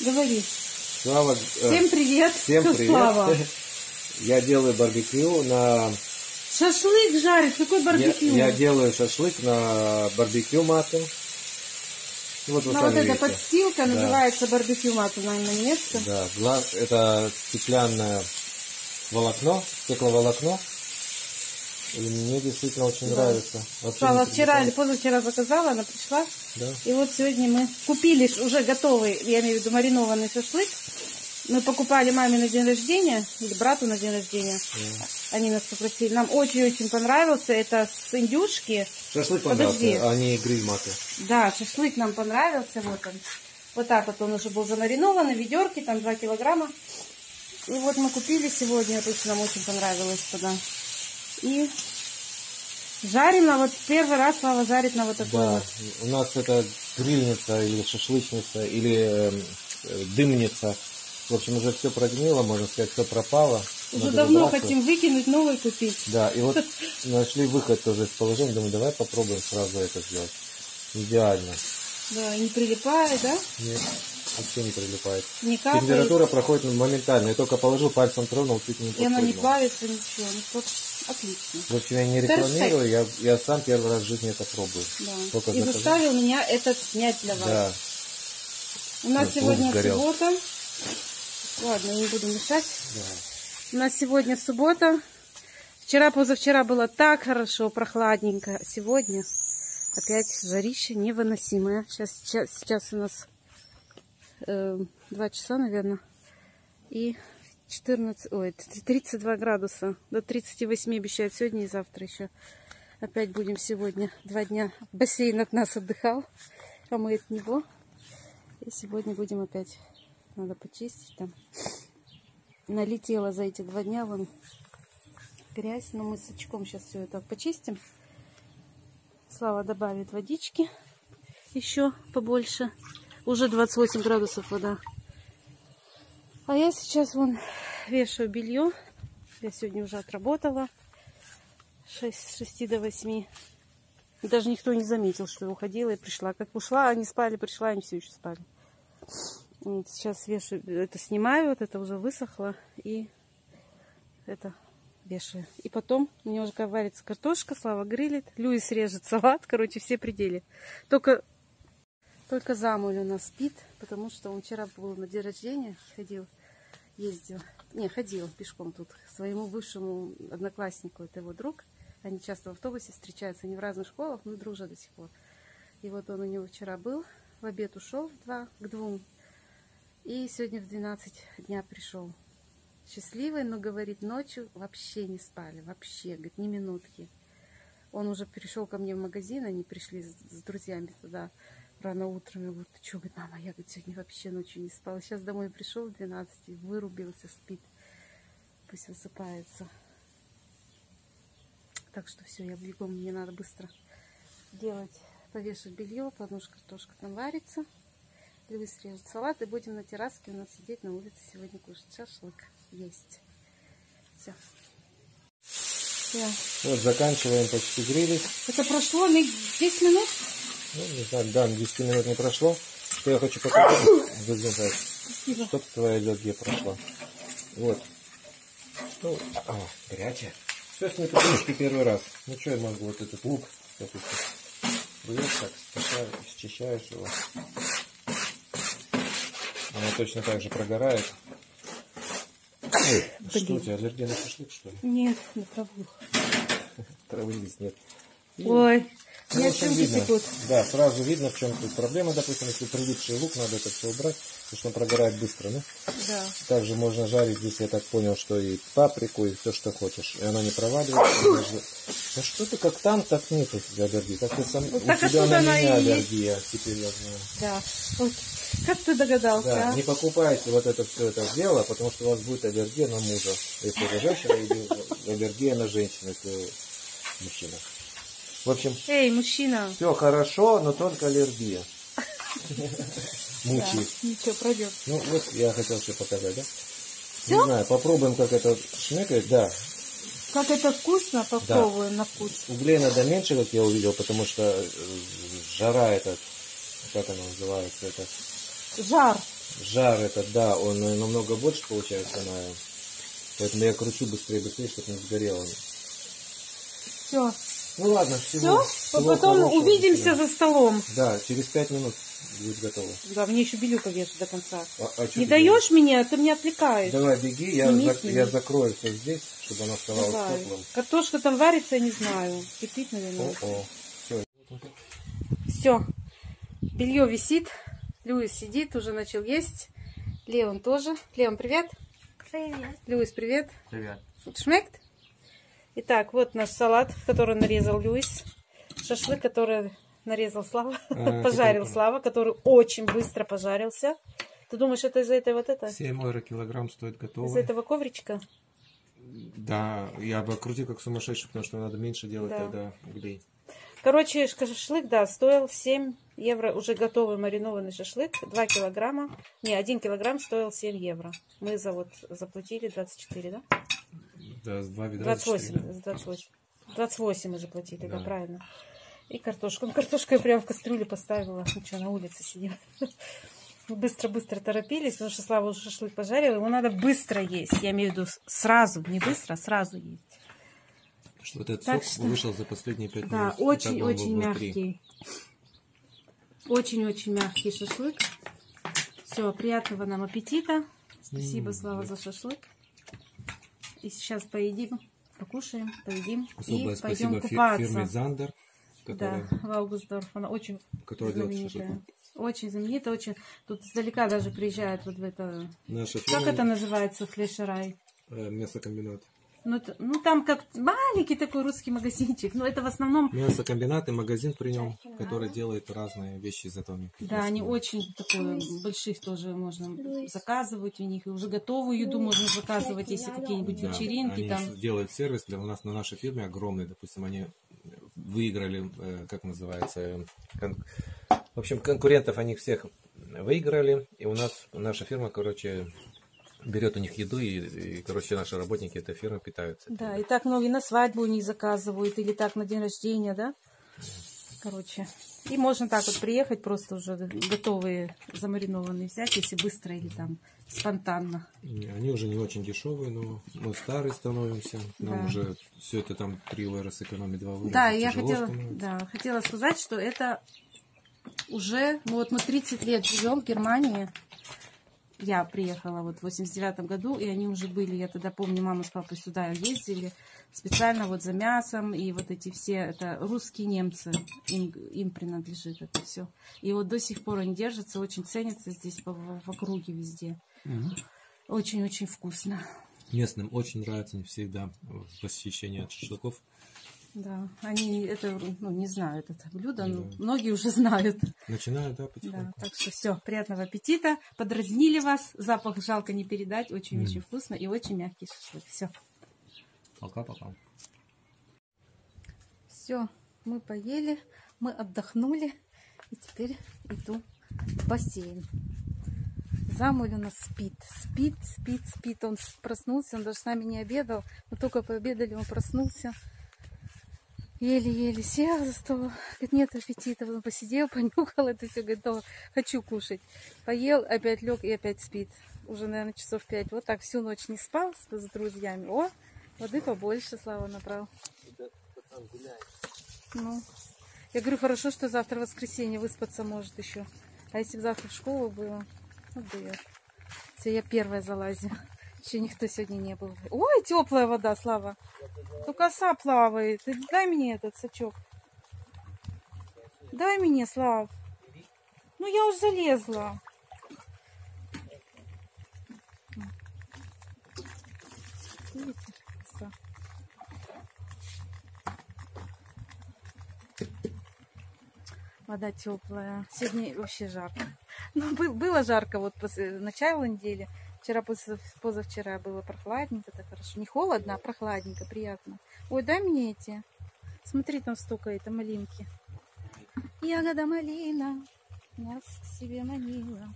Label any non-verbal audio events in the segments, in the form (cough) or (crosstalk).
Говори. Слава, э, Всем привет. всем (laughs) привет. Слава. (laughs) Я делаю барбекю на... Шашлык жарит. Какой Я, барбекю? я делаю шашлык на барбекю мату. Вот Ну, вот сами эта видите. подстилка Да. называется барбекю мата на немецком. Да, это стеклянное волокно, стекловолокно. И мне действительно очень Да. нравится. Вообще Слава вчера или позавчера заказала, она пришла. Да. И вот сегодня мы купили уже готовый, я имею в виду маринованный шашлык. Мы покупали маме на день рождения, или брату на день рождения. Они нас попросили. Нам очень-очень понравился. Это с индюшки. Шашлык Подожди. понравился, а не гриль маты. Да, шашлык нам понравился. Вот он. Вот так вот он уже был замаринован, в ведерке, там 2 килограмма. И вот мы купили сегодня, то есть нам очень понравилось туда. И жарим на вот первый раз Слава жарит на вот такой Да, вот. у нас это грильница или шашлычница или эм, э, дымница. В общем, уже все прогнило, можно сказать, все пропало. Уже Надо давно хотим выкинуть, новый купить. Да, и вот (laughs) нашли выход тоже из положения. Думаю, давай попробуем сразу это сделать. Идеально. Да, и не прилипает, да? Нет, вообще не прилипает. Не капает. Температура проходит моментально. Я только положил, пальцем тронул, чуть не И она не плавится, ничего. Ну, отлично. В общем, я не рекламирую, я, я сам первый раз в жизни это пробую. Да. Только И заказал. заставил меня этот снять для вас. Да, У нас Ну, сегодня суббота. Ладно, не буду мешать. да. У нас сегодня суббота. Вчера, позавчера было так хорошо, прохладненько. Сегодня опять жарище невыносимое. Сейчас, сейчас, сейчас у нас э, 2 часа, наверное. И 14, ой, 32 градуса. До 38 обещают сегодня и завтра еще. Опять будем сегодня два дня. Бассейн от нас отдыхал, а мы от него. И сегодня будем опять. Надо почистить там налетела за эти два дня вон грязь, но мы с очком сейчас все это почистим. Слава добавит водички еще побольше. Уже 28 градусов вода. А я сейчас вон вешаю белье. Я сегодня уже отработала 6, с 6 до 8. И даже никто не заметил, что я уходила и пришла. Как ушла, они спали, пришла, они все еще спали. Вот сейчас вешаю, это снимаю, вот это уже высохло, и это вешаю. И потом немножко варится картошка, Слава грилит, Люис режет салат, (laughs) короче, все пределы. Только, только Замуль у нас спит, потому что он вчера был на день рождения, ходил, ездил, не, ходил пешком тут к своему бывшему однокласснику, это его друг. Они часто в автобусе встречаются, они в разных школах, но дружат до сих пор. И вот он у него вчера был, в обед ушел в два, к двум, и сегодня в 12 дня пришел. Счастливый, но, говорит, ночью вообще не спали, вообще, говорит, ни минутки. Он уже пришел ко мне в магазин, они пришли с, с друзьями туда рано утром. Я говорю, что, говорит, мама, я говорит, сегодня вообще ночью не спал. Сейчас домой пришел в 12, вырубился, спит. Пусть высыпается. Так что все, я бегом, мне надо быстро делать, повешать белье, потому что картошка там варится. Львы срежет салат и будем на терраске у нас сидеть на улице сегодня кушать шашлык. Есть. Все. Все. Вот заканчиваем почти грилить. Это прошло ми- 10 минут? Ну, не знаю, да, 10 минут не прошло. Что я хочу показать? (coughs) Спасибо. чтоб твоя аллергия прошла. Вот. Ну, а, горячая. Все с непривычки первый раз. Ну что я могу, вот этот лук, допустим. Берешь так, счищаешь, счищаешь его. Она точно так же прогорает. Что у тебя, аллергия на шашлык, что ли? Нет, на траву. Травы здесь нет. Ой, ну, в меня общем, слюнки видно. Да, сразу видно, в чем тут проблема. Допустим, если прилипший лук, надо это все убрать, потому что он прогорает быстро. Ну, Да. также можно жарить здесь, я так понял, что и паприку, и все, что хочешь. И она не проваливается. Даже- Ну что ты как там, так нет у тебя аллергии. Как ты сам, Вот у так тебя на меня и аллергия, теперь я знаю. Да. Вот. Как ты догадался, Да, а? не покупайте вот это все это дело, потому что у вас будет аллергия на мужа. Если вы женщина, или аллергия на женщину, если вы мужчина. В общем, Эй, мужчина. все хорошо, но только аллергия. (laughs) Да, Мучает. ничего, пройдет. Ну, вот я хотел еще показать, да? Не знаю, попробуем, как это шмекает. Да, Как это вкусно, попробую на вкус. углей надо меньше, как я увидел, потому что э, жара этот, как она называется, это Жар. жар этот, да, он э, намного больше получается на... Поэтому я кручу быстрее, быстрее, чтобы не сгорело. Все. Ну ладно, всего, Все, всего потом хорошего. увидимся за столом. Да, через пять минут будет готово. Да, мне еще белюка вешать до конца. А- а Не ты даешь мне, ты меня отвлекаешь. Давай, беги, я, Сними, зак- сними. я закрою все здесь, чтобы оно оставалось Давай. теплым. Картошка там варится, я не знаю. Кипит, наверное. О, все. Все. Белье висит. Льюис сидит, уже начал есть. Леон тоже. Леон, привет. Привет. Льюис, привет. Привет. Шмект. Итак, вот наш салат, который нарезал Льюис. Шашлык, который нарезал Слава. А, (laughs) Пожарил какой? Слава, который очень быстро пожарился. Ты думаешь, это из-за этой вот это? 7 евро килограмм стоит Из-за готово. этого ковричка? Да, я бы крутил как сумасшедший, потому что надо меньше делать Да. тогда углей. Короче, шашлык, да, стоил 7 евро. Уже готовый маринованный шашлык. 2 килограмма. Не, 1 килограмм стоил 7 евро. Мы за вот заплатили 24, да? Да, с два ведра. 28, за четыре, за 28. 28 мы заплатили, да, Да. правильно. И картошку. Ну, картошку я прям в кастрюлю поставила. Ну что, на улице сидим. (laughs) Быстро-быстро торопились, потому что Слава уже шашлык пожарил. Его надо быстро есть. Я имею в виду сразу, не быстро, а сразу есть. да. Что вот этот Так сок что- вышел за последние пять Да, минут. Был очень-очень мягкий. Очень-очень мягкий шашлык. Все, приятного нам аппетита. Спасибо, Слава, за шашлык. И сейчас поедим, покушаем, поедим Особое и спасибо пойдем купаться. фирме Зандер, Да, которая, в Аугусдорф. Она очень которая знаменитая. Очень знаменитая, очень. Тут издалека даже приезжают вот в это. Наша Как фирма, это называется, флешерай? э, мясокомбинат. Ну, ну там как маленький такой русский магазинчик. Но это в основном Мясокомбинат и магазин при нем, который делает разные вещи из этого мяса. Да, они очень такое, больших тоже можно заказывать у них. И уже готовую еду можно заказывать, если какие-нибудь Да, вечеринки они там. делают сервис для у нас на нашей фирме огромный, допустим, они выиграли, э, как называется, э, кон- в общем, конкурентов они всех выиграли, и у нас наша фирма, короче, берет у них еду, и, и, короче, наши работники этой фирмы питаются. Да, и так многие на свадьбу у них заказывают, или так на день рождения, да? Короче. И можно так вот приехать, просто уже готовые, замаринованные взять, если быстро или там спонтанно. Они уже не очень дешевые, но мы старые становимся. Нам Да. уже все это там 3 евро сэкономить 2 евро. Да, я хотела, становится. да, хотела сказать, что это уже, ну вот мы 30 лет живем в Германии. Я приехала вот в 89 году, и они уже были, я тогда помню, мама с папой сюда ездили специально вот за мясом, и вот эти все, это русские немцы, им, им принадлежит это все. И вот до сих пор они держатся, очень ценятся здесь по- в, в округе везде. Очень-очень вкусно. Местным очень нравится не всегда посещение от шашлыков. Да, они это, ну, не знают это блюдо, но Да. многие уже знают. Начинают, да, Да, потихоньку. так что все, приятного аппетита. Подразнили вас. Запах жалко не передать. Очень-очень вкусно и очень мягкий шашлык. Все. Пока-пока. Все, мы поели, мы отдохнули. И теперь иду в бассейн. Замуль у нас спит, спит, спит, спит. Он проснулся, он даже с нами не обедал. Мы только пообедали, он проснулся. Еле-еле сел за стол. Говорит, нет аппетита. Он посидел, (laughs) понюхал это все, говорит, «Да, хочу кушать. Поел, опять лег и опять спит. Уже, наверное, часов пять. Вот так всю ночь не спал с, с друзьями. О, воды побольше, Слава набрал. Ну, я говорю, хорошо, что завтра воскресенье выспаться может еще. А если бы завтра в школу было, бы я. Все, я первая залазю. Еще никто сегодня не был. Ой, теплая вода, Слава. Только оса плавает. Дай мне этот сачок. Дай мне, Слав. Ну, я уже залезла. Вода теплая. Сегодня вообще жарко. Ну, был- было жарко вот после начала недели. Вчера, позавчера было прохладненько, так хорошо. Не холодно, а прохладненько, приятно. Ой, дай мне эти. Смотри, там столько это малинки. Ягода малина нас к себе манила.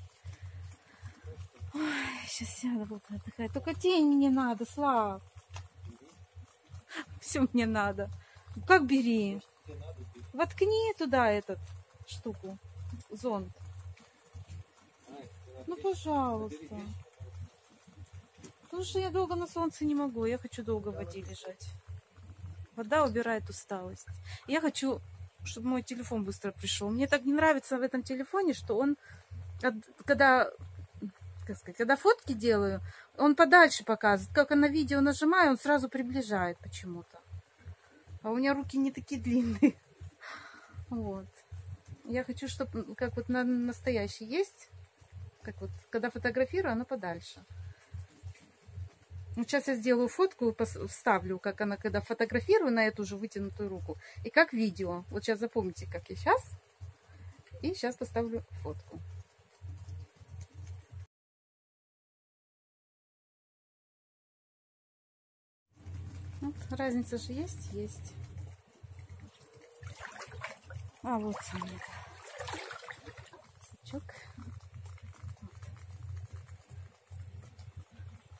Ой, сейчас сяду, буду отдыхать. Только тень мне надо, Слав. Все мне надо. Как бери? Воткни туда этот штуку, зонт. Ну, пожалуйста. Потому что я долго на солнце не могу. Я хочу долго в воде лежать. Вода убирает усталость. Я хочу, чтобы мой телефон быстро пришел. Мне так не нравится в этом телефоне, что он, когда, как сказать, когда фотки делаю, он подальше показывает. Как я на видео нажимаю, он сразу приближает почему-то. А у меня руки не такие длинные. Вот. Я хочу, чтобы как вот на настоящий есть, как вот когда фотографирую, оно подальше. Вот сейчас я сделаю фотку вставлю, как она, когда фотографирую на эту же вытянутую руку. И как видео. Вот сейчас запомните, как я сейчас. И сейчас поставлю фотку. Вот, разница же есть? Есть. А вот самый сачок.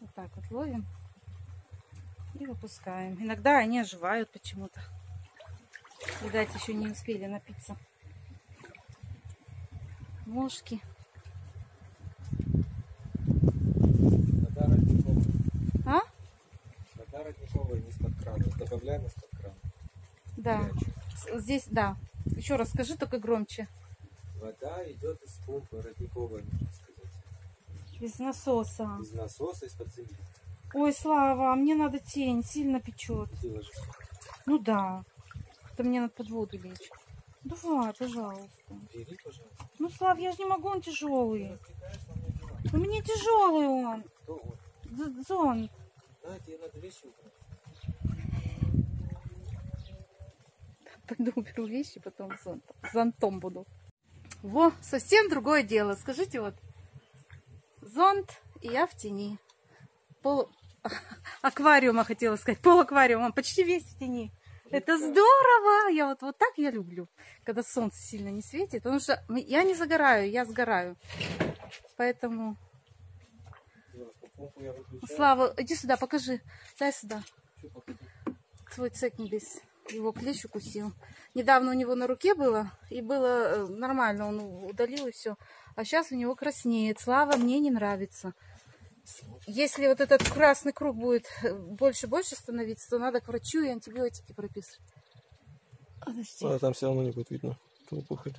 Вот так вот ловим и выпускаем. Иногда они оживают почему-то. Видать, еще не успели напиться. Мошки. А? Вода родниковая не из-под крана. Добавляем из-под крана. Да. Горячая. С- Здесь, да. Еще раз скажи, только громче. Вода идет из помпы родниковой. Из насоса. Из насоса, из-под земли. Ой, Слава, мне надо тень, сильно печет. Ну да. Это мне надо под воду лечь. Давай, пожалуйста. Бери, пожалуйста. Ну, Слав, я же не могу, он тяжелый. У меня тяжелый он. Кто он? З- Зонт. На, тебе надо вещи убрать. Пойду уберу вещи, потом зонт, зонтом буду. Во, совсем другое дело. Скажите вот, зонт, и я в тени. Пол (laughs) аквариума хотела сказать, пол аквариума, почти весь в тени. Это здорово! Я вот, вот так я люблю, когда солнце сильно не светит, потому что я не загораю, я сгораю. Поэтому. Слава, иди сюда, покажи. Дай сюда. Свой цекнбис. Его клещ укусил. Недавно у него на руке было, и было э, нормально, он удалил и все. А сейчас у него краснеет. Слава мне не нравится. Если вот этот красный круг будет больше-больше становиться, то надо к врачу и антибиотики прописывать. Подожди. А там все равно не будет видно. опухоль.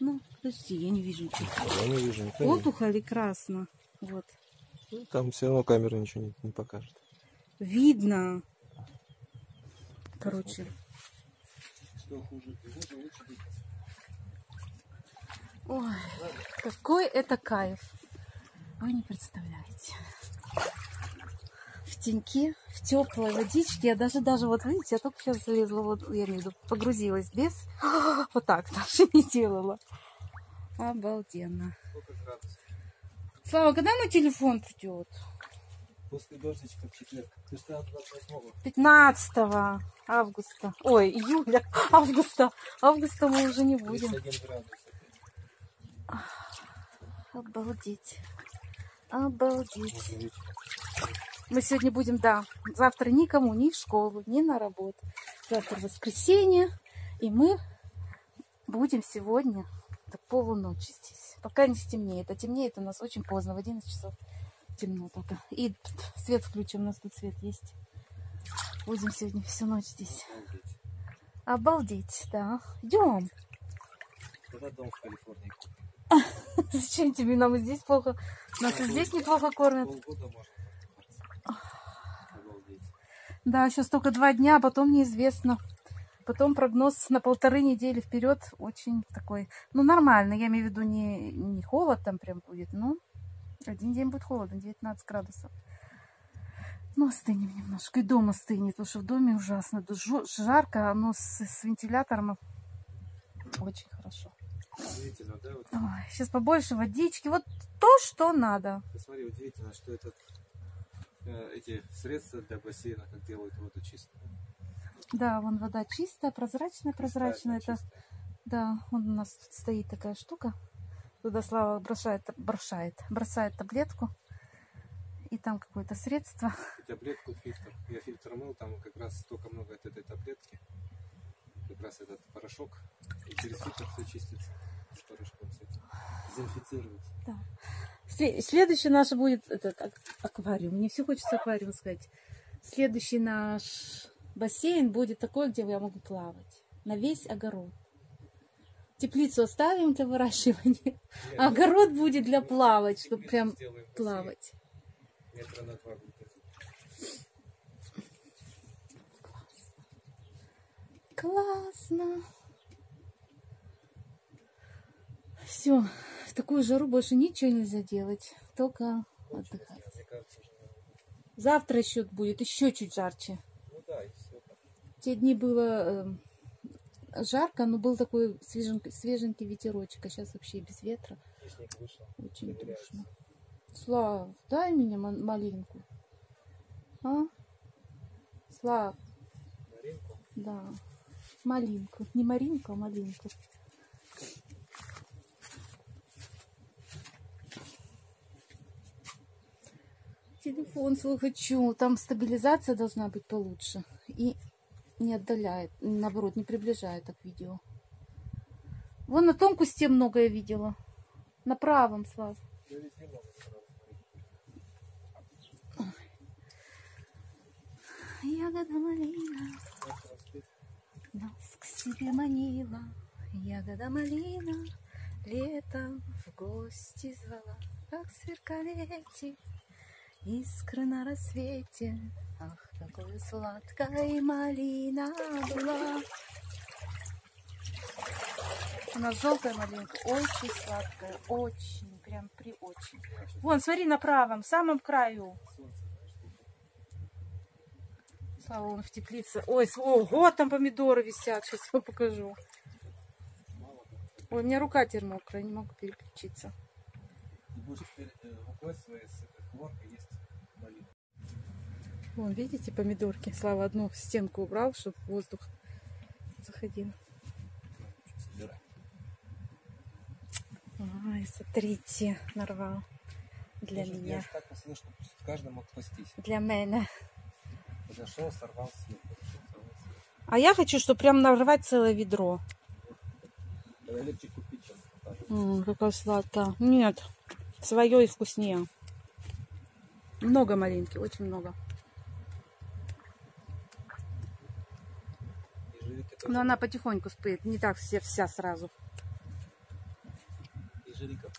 Ну, подожди, я не вижу ничего. Я не вижу. никто. Опухоль и красно. Вот. Там все равно камера ничего не, не покажет. Видно. Короче. Что хуже? Лучше. Ой, какой это кайф. Вы не представляете. В теньке, в теплой водичке. Я даже, даже, вот видите, я только сейчас залезла, вот, я в виду, погрузилась без... (gasps) Вот так (laughs) даже не делала. Обалденно. Слава, когда мой телефон придет? После дождичка в четверг. Ты что, 28 15 августа. Ой, июля, августа. Августа мы уже не будем. 31 градус. Обалдеть. Обалдеть. Мы сегодня будем, да, завтра никому, ни в школу, ни на работу. Завтра воскресенье, и мы будем сегодня до полуночи здесь. Пока не стемнеет. А темнеет у нас очень поздно, в 11 часов темно только. И свет включим, у нас тут свет есть. Будем сегодня всю ночь здесь. Обалдеть. Да. Идем. Когда дом в Калифорнии купим? (laughs) Зачем тебе нам и здесь плохо? Нас и здесь неплохо кормят. Да, сейчас только два дня, а потом неизвестно. Потом прогноз на полторы недели вперед очень такой, ну, нормально. Я имею в виду не, не холод там прям будет, но один день будет холодно, 19 градусов. Ну, остынем немножко. И дома стынет, потому что в доме ужасно. Жарко, но с, с вентилятором очень хорошо. Удивительно, да? Вот, Ой, сейчас побольше водички. Вот то, что надо. посмотри, удивительно, что этот, э, эти средства для бассейна, как делают воду чистую. Да, вон вода чистая, прозрачная, прозрачная. Это Чистая. Да, вон у нас тут стоит такая штука. Туда Слава бросает, бросает, бросает таблетку. И там какое-то средство. И (laughs) таблетку фильтр. Я фильтр мыл, там как раз столько много от этой таблетки. Как раз этот порошок. И через фильтр все чистится. С этим. Дезинфицируется. Сле- Следующий наш будет этот ак- аквариум. Мне все хочется аквариум сказать. Следующий наш бассейн будет такой, где я могу плавать. На весь огород. Теплицу оставим для выращивания. А огород будет для плавать, чтобы прям плавать. Метра на два будет. Классно. Все, в такую жару больше ничего нельзя делать. Только отдыхать. Завтра еще будет еще чуть жарче. ну да, и все. Те дни было э, жарко, но был такой свеженький, свеженький ветерочек, а сейчас вообще без ветра. Очень душно. Слав, дай мне ма- малинку. А? Слав, Маринку. да. Малинку. Не Маринку, а малинку. Телефон свой хочу. Там стабилизация должна быть получше. И не отдаляет, наоборот, не приближает так видео. Вон на том кусте много я видела. На правом, много сразу. Ягода малина нас к себе манила. Ягода малина летом в гости звала. Как сверкали эти искры на рассвете. Ах, какой сладкой малина была. У нас желтая малинка, очень сладкая, очень, прям при очень. Вон, смотри на правом, самом краю. Слава, он в теплице. Ой, ого, там помидоры висят. Сейчас я покажу. Ой, у меня рука теперь мокрая, не могу переключиться. Ты будешь теперь э, рукой своей с этой малину. Вон, видите, помидорки. Слава одну стенку убрал, чтобы воздух заходил. Собирай. Ай, смотрите, нарвал. Для Я меня. же так посадил, чтобы каждый мог спастись. Для меня. Подошел, сорвал съел. А я хочу, чтобы прям нарвать целое ведро. Тогда легче купить, чем покажу. М, какая сладкая. Нет, свое и вкуснее. Много малинки, очень много. Ежевики тоже. Но она потихоньку спеет, не так все, вся сразу.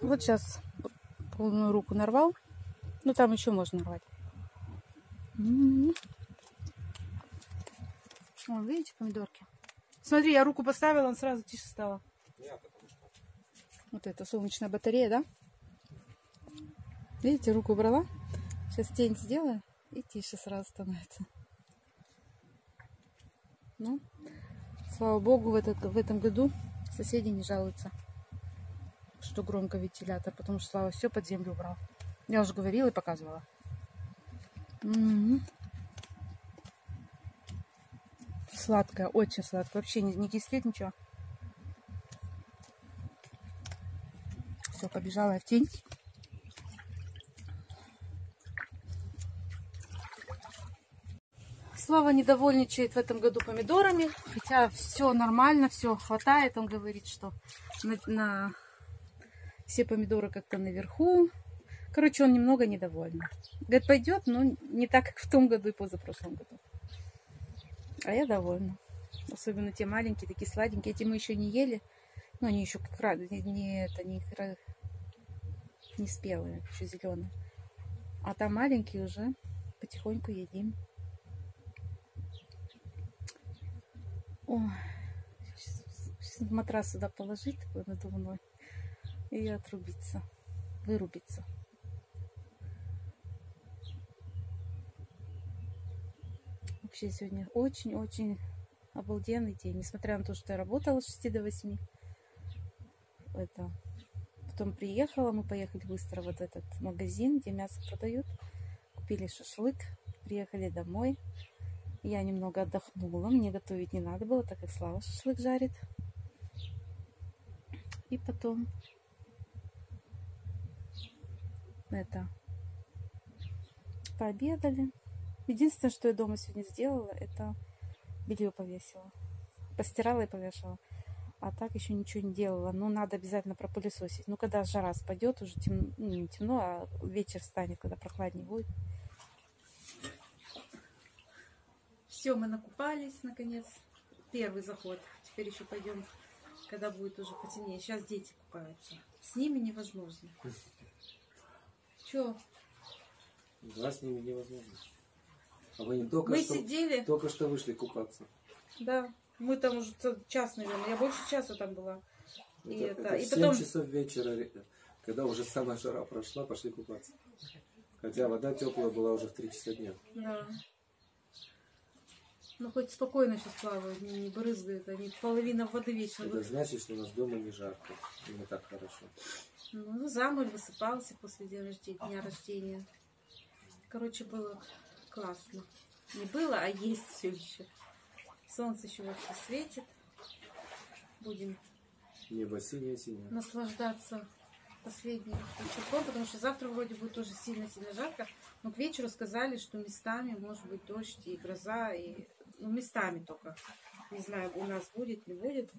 Вот сейчас полную руку нарвал. Ну, там еще можно нарвать. М. Вон, видите, помидорки? Смотри, я руку поставила, он сразу тише стало. Вот это солнечная батарея, да? Видите, руку брала. Сейчас тень сделаю, и тише сразу становится. Ну, слава богу, в, этот, в этом году соседи не жалуются, что громко вентилятор, потому что Слава все под землю убрал. Я уже говорила и показывала. Мгм. Сладкая, очень сладкая. Вообще не, не кислит ничего. Все, побежала я в тень. Слава недовольничает в этом году помидорами, хотя все нормально, все хватает. Он говорит, что на, на все помидоры как-то наверху. Короче, он немного недоволен. Говорит, пойдет, но не так, как в том году и позапрошлом году. А я довольна. Особенно те маленькие, такие сладенькие. Эти мы еще не ели. Но они еще как раз не, не это не, не спелые, еще зеленые. А там маленькие уже потихоньку едим. Ой, сейчас матрас сюда положить такой надувной и отрубиться, вырубиться. Вообще сегодня очень-очень обалденный день, несмотря на то, что я работала с 6 до 8. Это. Потом приехала, мы поехали быстро вот этот магазин, где мясо продают. Купили шашлык, приехали домой. Я немного отдохнула, мне готовить не надо было, так как Слава шашлык жарит. И потом это пообедали. Единственное, что я дома сегодня сделала, это белье повесила. Постирала и повешала. А так еще ничего не делала. Но надо обязательно пропылесосить. Ну, когда жара спадет, уже тем, ну, не темно, а вечер станет, когда прохладнее будет. Все, мы накупались, наконец. Первый заход. Теперь еще пойдем, когда будет уже потемнее. Сейчас дети купаются. С ними невозможно. Че? Да, с ними невозможно. А вы не только Мы что, сидели, только что вышли купаться. да, мы там уже час, наверное. Я больше часа там была. И это, это- это и в 7 потом- часов вечера, когда уже самая жара прошла, пошли купаться. Хотя вода теплая была уже в 3 часа дня. Да. Ну, хоть спокойно сейчас плавают, не, брызгают. Они половина воды вечно. Это значит, что у нас дома не жарко. И не так хорошо. Ну, замуль высыпался после дня рождения, дня рождения. Короче, было классно. Не было, а есть все еще. Солнце еще вообще светит. Будем Небо синее-синее. наслаждаться последним вечерком, потому что завтра вроде будет тоже сильно-сильно жарко. Но к вечеру сказали, что местами может быть дождь и гроза, и ну, местами только. Не знаю, у нас будет, не будет.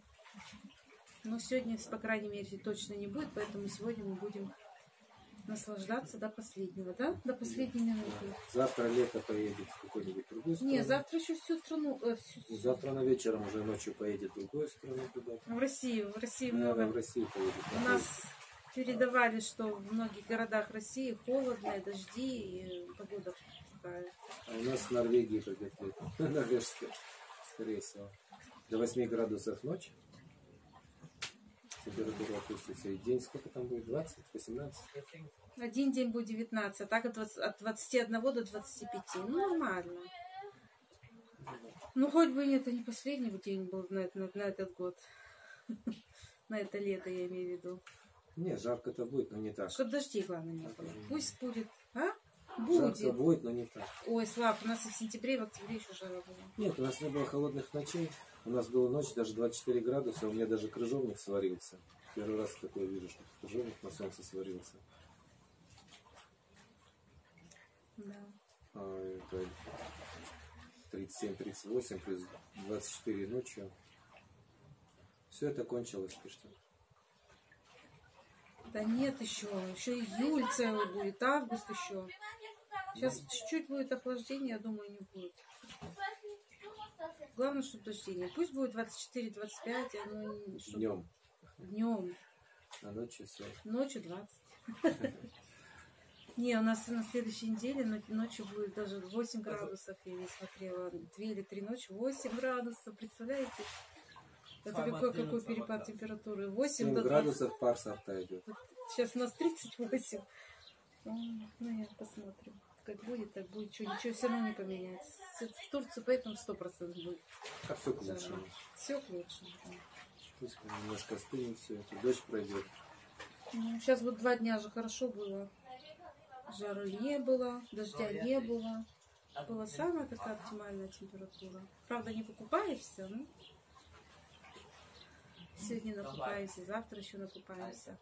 Но сегодня, по крайней мере, точно не будет, поэтому сегодня мы будем наслаждаться до последнего, да? До последней минуты. Завтра лето поедет в какой-нибудь другую страну. Не, завтра еще всю страну, э, всю- завтра на вечером уже ночью поедет в другую страну туда. в Россию, в России Наверное, в много. Россию поедет. У нас передавали, что в многих городах России холодно, дожди, и погода А у нас в Норвегии придет лето. (laughs) Норвежская, скорее всего. До 8 градусов ночь. Температура опустится. И день сколько там будет? 20? 18? Один день будет 19, а так от 20 от 21 до 25. Ну, нормально. Ну, хоть бы это не последний день был на, на- на этот год. (laughs) На это лето, я имею в виду. Не, жарко-то будет, но не так. Чтобы дождей, главное, не было. Пусть будет. А? Жарко Будет. будет, но не так. Ой, Слав, у нас и в сентябре, и в октябре еще жара была. Нет, у нас не было холодных ночей. У нас была ночь даже 24 градуса, у меня даже крыжовник сварился. Первый раз такое вижу, что крыжовник на солнце сварился. Да. А, это 37-38 плюс 24 ночью. Все это кончилось, пишите. Да нет еще. Еще июль целый будет, август еще. Сейчас чуть-чуть будет охлаждение, я думаю, не будет. Главное, чтобы дождей нет. Пусть будет 24-25, а ну, чтоб Днем, днем, а ночью все. ночью 20. Не, у нас на следующей неделе но- ночью будет даже 8 градусов, я не смотрела. Две или три ночи, 8 градусов, представляете? Это какой, какой перепад температуры? 8 7 до 20. градусов пар сорта идет. Сейчас у нас 38. М, Ну, я посмотрим. Как будет, так будет. Что, ничего все равно не поменяется. В Турцию поэтому 100% будет. А все к лучшему. Все к лучшему. да. Пусть немножко остынет все это, дождь пройдет. сейчас вот два дня же хорошо было. Жары не было, дождя не было. Была самая такая оптимальная температура. Правда, не покупаешься, но сегодня накупаемся, завтра еще накупаемся.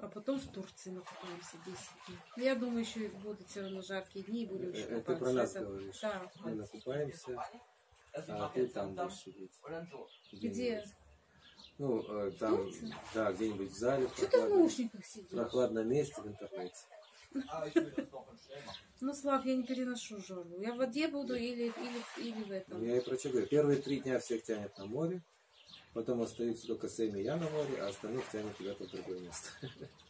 А потом в Турции накупаемся 10 дней. Ну, Я думаю, еще будут все равно жаркие дни, и будем еще Это купаться. про нас Это- говоришь. Да. Мы накупаемся, а ты там будешь сидеть. Где? Где-нибудь. Ну, э, там, да, где-нибудь в зале, Что ты в наушниках сидишь? прохладном месте в интернете. Ну, Слав, я не переношу жару. Я в воде буду или, или, или в этом. Я и про что говорю. Первые три дня всех тянет на море, потом остаются только Сэм и я на море, а остальных тянет куда-то в другое место.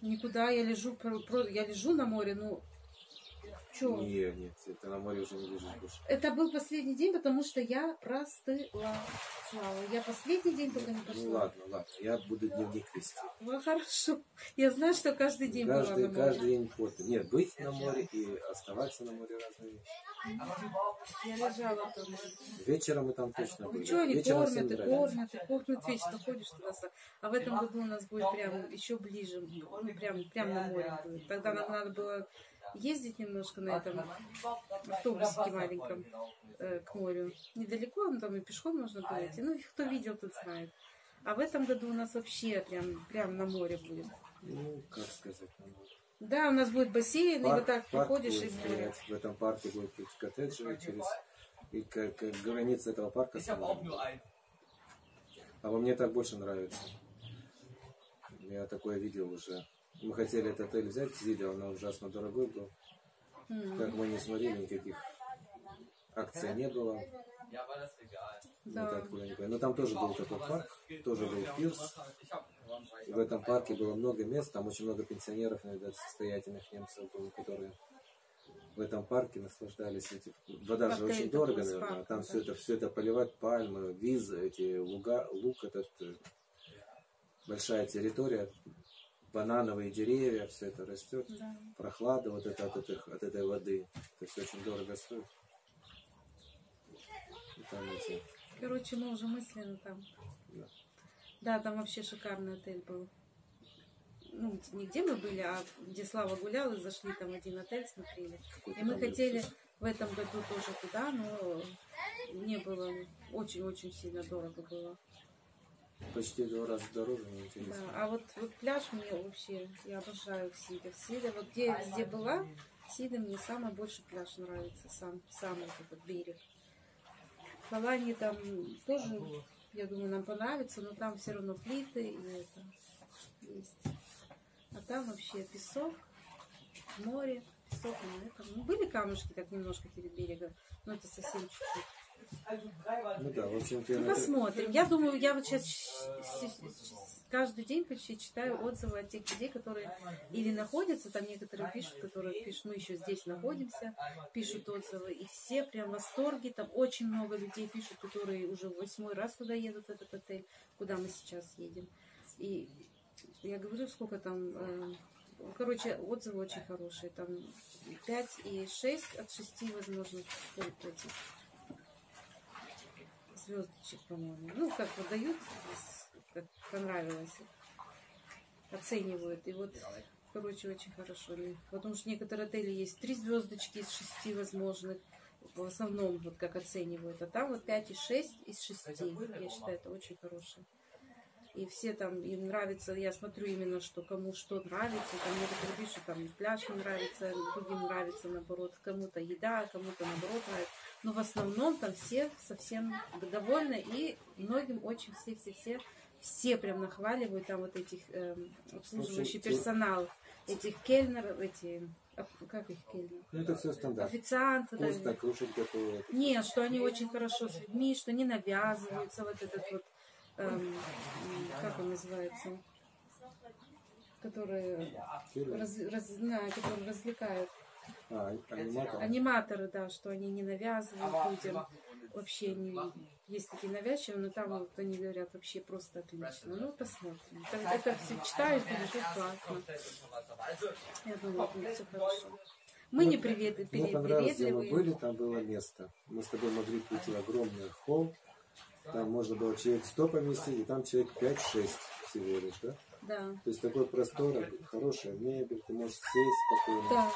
Никуда я лежу, я лежу на море, ну, чё? Не, нет, ты на море уже не лежишь больше. Это был последний день, потому что я простыла. Слава, я последний день только не пошла. Ну ладно, ладно, я буду дневник вести. Ну, хорошо. Я знаю, что каждый день была Каждый, на море. каждый день фото. Нет, быть на море и оставаться на море разные вещи. Я лежала там. Вечером мы там точно были. Ну они Вечером кормят, и кормят, и кормят вечно ходишь туда. А в этом году у нас будет прям еще ближе, ну, прям, прям на море будет. Тогда нам надо было ездить немножко на этом автобусике маленьком э, к морю. Недалеко, но там и пешком можно было идти. Ну, кто видел, тот знает. А в этом году у нас вообще прям, прям на море будет. Ну, как сказать, на море. Да, у нас будет бассейн, и вот так парк приходишь и будет. В этом парке будет коттеджи через... И как, как граница этого парка. А во мне так больше нравится. Я такое видел уже. Мы хотели этот отель взять видео, но ужасно дорогой был. Как мы не смотрели, никаких акций не было. Да. Куда-нибудь. Но там тоже был такой парк, тоже был пирс. В этом парке было много мест, там очень много пенсионеров, иногда состоятельных немцев было, которые в этом парке наслаждались этим. Вода же очень дорого, наверное. парком, Там все это, все это поливать, пальмы, визы, эти луга, лук этот, э, большая территория, банановые деревья, все это растет. Да. Прохлада вот это от, этих, от этой воды. Это все очень дорого стоит. И там эти, Короче, мы уже мысленно там. да. Да, там вообще шикарный отель был. Ну, не где мы были, а где Слава гулял, и зашли там один отель, смотрели. И мы хотели в этом году тоже туда, но не было, очень-очень сильно дорого было. Почти два раза дороже, мне интересно. Да, а вот, вот пляж мне вообще, я обожаю Сида. Сида, вот где я везде была, Сида мне самый больше пляж нравится, сам, сам вот этот берег. Алании там тоже, я думаю, нам понравится, но там все равно плиты и это есть. А там вообще песок, море, песок, ну, это, ну, были камушки так немножко перед берегом, но это совсем чуть-чуть. Ну да, в общем, тебе Ну, посмотрим. Я думаю, я вот сейчас каждый день почти читаю отзывы от тех людей, которые или находятся, там некоторые пишут, которые пишут, мы еще здесь находимся, пишут отзывы, и все прям в восторге, там очень много людей пишут, которые уже восьмой раз туда едут, в этот отель, куда мы сейчас едем. И я говорю, сколько там, э, короче, отзывы очень хорошие, там 5 и 6 от 6, возможно, вот этих звездочек, по-моему. Ну, как вот дают, с- как понравилось. Оценивают. И вот, короче, очень хорошо. Потому что некоторые отели есть три звездочки из шести возможных. В основном, вот как оценивают. А там вот 5 и 6 из 6. Я считаю, это очень хорошее. И все там, им нравится, я смотрю именно, что кому что нравится. Там некоторые пишут, там пляж им нравится, другим нравится, наоборот, кому-то еда, кому-то, наоборот, нравится. Но в основном там все совсем довольны, и многим очень все-все-все, все прям нахваливают там вот этих эм, обслуживающий персонал, этих кельнеров, эти, как их кельнеров? Ну, это все стандарт. Официанты. да, Вкусно, кушать готовы. нет, что они очень хорошо с людьми, что не навязываются, вот этот вот, эм, как он называется, которые, раз, раз- да, которые развлекают. А, аниматор. Аниматоры, да, что они не навязывают людям. Вообще не есть такие навязчивые, но там вот они говорят вообще просто отлично. Ну, посмотрим. Это, это все читают, и это классно. Я думаю, будет все хорошо. Мы не привет, Мне понравилось, где мы были, там было место. Мы с тобой могли прийти в огромный холл. Там можно было человек 100 поместить, и там человек 5-6 всего лишь, да? Да. То есть такой простор, хорошая мебель, ты можешь сесть спокойно, Да.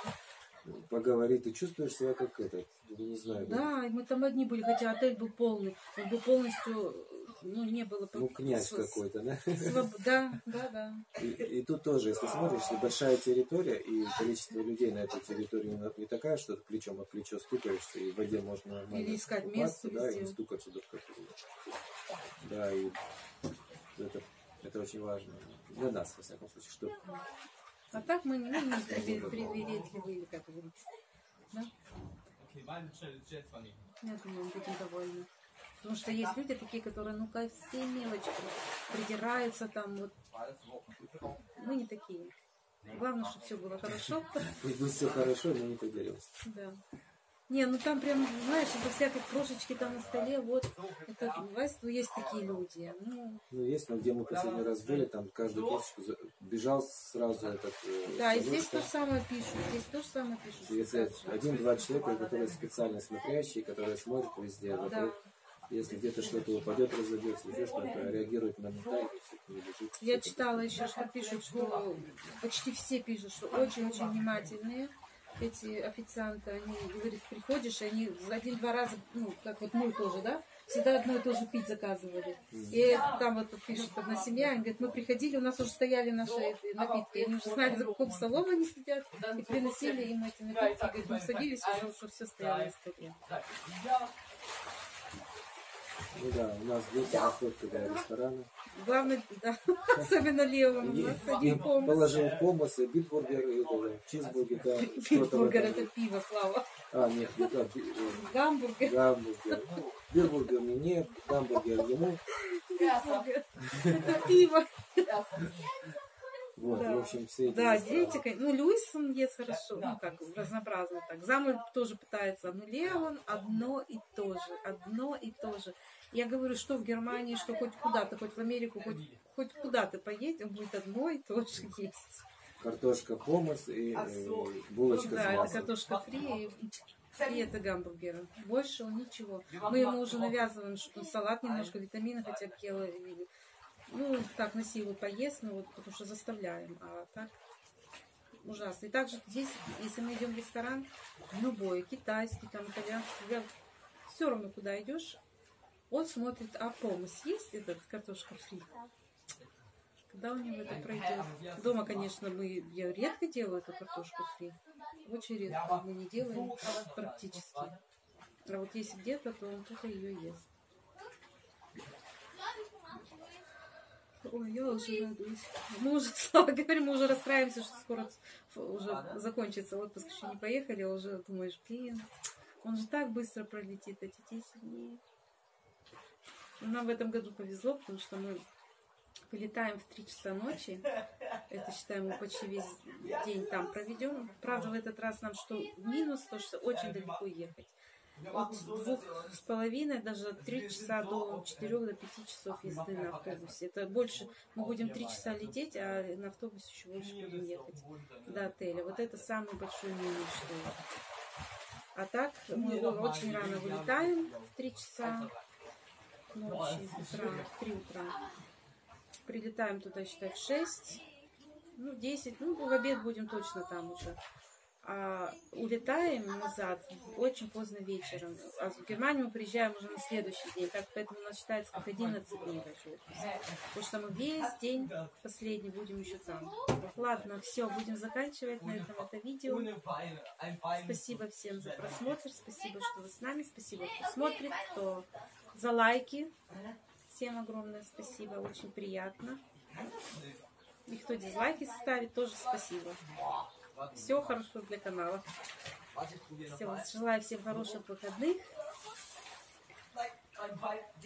Поговорить. Ты чувствуешь себя как этот, не знаю, Да, и мы там одни были, хотя отель был полный. Он был полностью, ну, не было... ну, князь какой-то, да? своб- Да, да, да. И, и тут тоже, если смотришь, большая территория и количество людей на этой территории не, такая, что ты плечом о плечо стукаешься, и в воде можно нормально Или искать место да, и везде. не стукаться друг об друга. Да, и это, это очень важно. Для нас, во всяком случае, что А так мы не, приве- привередливые, как говорится. Да? Я думаю, мы будем довольны. Потому что есть люди такие, которые, ну, ко все мелочи придираются там, вот. Мы не такие. Главное, чтобы все было хорошо. пусть будет все хорошо, но не поделился. Да. Не, ну там прям, знаешь, это всякой крошечки там на столе, вот. Это, бывает, ну, есть такие люди. Ну, Ну, есть, но где мы последний раз были, там каждую кошечку за- бежал сразу этот... э, да, и здесь то же самое пишут, здесь то же самое пишут. Если один-два человека, которые специально смотрящие, которые смотрят везде, Да. вокруг, если где-то что-то упадет, разобьется, еще что-то, реагируют моментально, все не лежит. Я читала еще, что пишут, что почти все пишут, что очень-очень внимательные эти официанты, они, говорит, приходишь, они один-два раза, ну, как вот мы тоже, да, всегда одно и то же пить заказывали. И там вот тут пишет одна семья, они говорят, мы приходили, у нас уже стояли наши напитки, они уже знали, за каким столом они сидят, и приносили им эти напитки, говорит, мы садились, уже, уже все стояло на столе. Ну да, у нас дети охот, когда рестораны. Главное, да, (laughs) особенно левым. У И, нас и один помощь. положил помосы, битбургер, и это, чизбургер, да, Битбургер это пиво, Слава. А, нет, би- э, Гамбургер. гамбургер. Ну, битбургер мне нет, гамбургер ему. Это пиво. Вот, Да. в общем, все эти Да, дети, ну, Люис он ест хорошо, ну, как, разнообразно так. Замуль тоже пытается, но Леон одно и то же, одно и то же. Я говорю, что в Германии, что хоть куда-то, хоть в Америку, хоть, хоть куда ты поедь, он будет одно и то же есть. Картошка, помос и э, булочка да, с это маслом. картошка фри и, и это гамбургеры. Больше он ничего. Мы ему уже навязываем, что салат немножко, витамины хотя бы ела. ну, так, на силу поест, ну, вот, потому что заставляем. А так ужасно. И также здесь, если мы идем в ресторан, любой, китайский, там, итальянский, все равно куда идешь, он смотрит, а помощь есть этот картошка фри? Когда у него это пройдет? Дома, конечно, мы, я редко делаю эту картошку фри. Очень редко. Мы не делаем практически. А вот если где-то, то он только ее ест. Ой, я уже радуюсь. Мы уже, (laughs) слава говорим, мы уже расстраиваемся, что скоро уже закончится отпуск, еще не поехали, а уже думаешь, блин, он же так быстро пролетит, эти 10 дней. Нам в этом году повезло, потому что мы вылетаем в 3 часа ночи. Это, считаем, мы почти весь день там проведем. Правда, в этот раз нам что минус, то что очень далеко ехать. От двух с половиной, даже три часа до четырех, до пяти часов езды на автобусе. Это больше, мы будем три часа лететь, а на автобусе еще больше будем ехать до отеля. Вот это самый большой минус, что А так, мы очень рано вылетаем в три часа ночи, утра, в три утра. Прилетаем туда, считай, в 6, ну, 10, ну, в обед будем точно там уже. А улетаем назад очень поздно вечером. А в Германию мы приезжаем уже на следующий день. Так, поэтому у нас считается как 11 дней. Потому что мы весь день последний будем еще там. Ладно, все, будем заканчивать на этом это видео. Спасибо всем за просмотр. Спасибо, что вы с нами. Спасибо, кто смотрит, кто за лайки. Всем огромное спасибо, очень приятно. И кто дизлайки ставит, тоже спасибо. Все хорошо для канала. Все, желаю всем хороших выходных.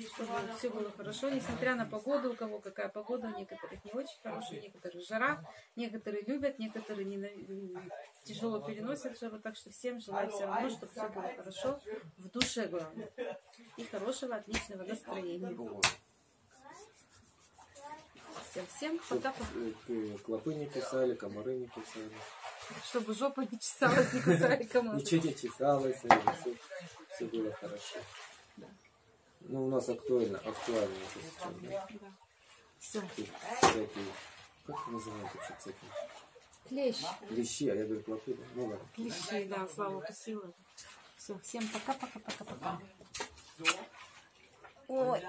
Чтобы все было хорошо, несмотря на погоду, у кого какая погода, у некоторых не очень хорошая, некоторых жара, некоторые любят, некоторые ненав- тяжело переносят жару, так что всем желаю все равно, чтобы все было хорошо, в душе главное, и хорошего, отличного настроения. Всем, всем пока, э, к- Клопы не кусали, комары не кусали. чтобы жопа не чесалась, не кусали (laughs) комары. Ничего не чесалось, все, было хорошо. Ну, у нас актуально, актуально это сейчас, да. Все, всякие, как называют вообще всякие? клещ. Лещи, а я говорю клопы, да? ну ладно. Клещи, да, слава укусила. Все, всем пока-пока-пока-пока. Ой.